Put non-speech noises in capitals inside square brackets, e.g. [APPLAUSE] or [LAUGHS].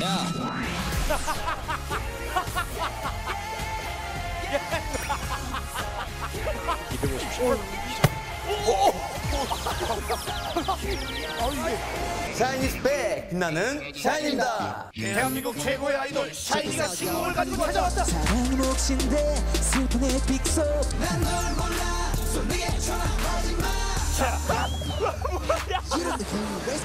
야. 샤이니스 백 빛나는 샤이니입니다. 대한민국 최고의 아이돌 샤이니가 신곡을 가지고 찾아왔다. 사랑이 몫인데 슬픔의 빅속 난널 몰라 손 내게 전화 하지 마 [LAUGHS] 이런 느낌이 왜